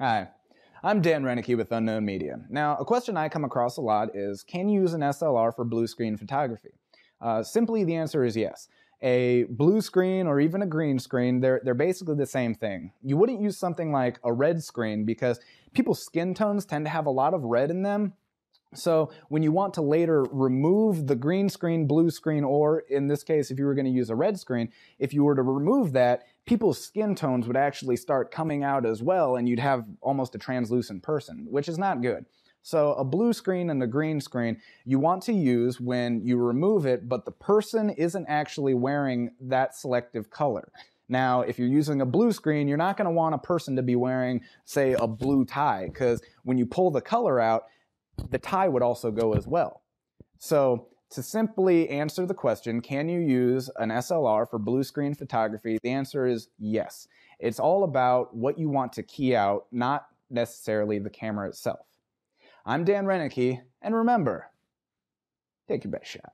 Hi, I'm Dan Renicky with Unknown Media. Now, a question I come across a lot is can you use an SLR for blue screen photography? Uh, simply, the answer is yes. A blue screen or even a green screen, they're, they're basically the same thing. You wouldn't use something like a red screen because people's skin tones tend to have a lot of red in them, so when you want to later remove the green screen, blue screen, or in this case, if you were going to use a red screen, if you were to remove that, people's skin tones would actually start coming out as well, and you'd have almost a translucent person, which is not good. So a blue screen and a green screen you want to use when you remove it, but the person isn't actually wearing that selective color. Now, if you're using a blue screen, you're not going to want a person to be wearing, say, a blue tie, because when you pull the color out, the tie would also go as well. So to simply answer the question, can you use an SLR for blue screen photography? The answer is yes. It's all about what you want to key out, not necessarily the camera itself. I'm Dan Renicky, and remember, take your best shot.